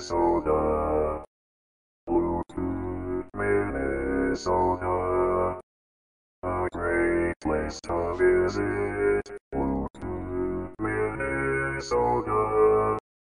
Minnesota. Bluetooth, Minnesota. A great place to visit. Bluetooth, Minnesota.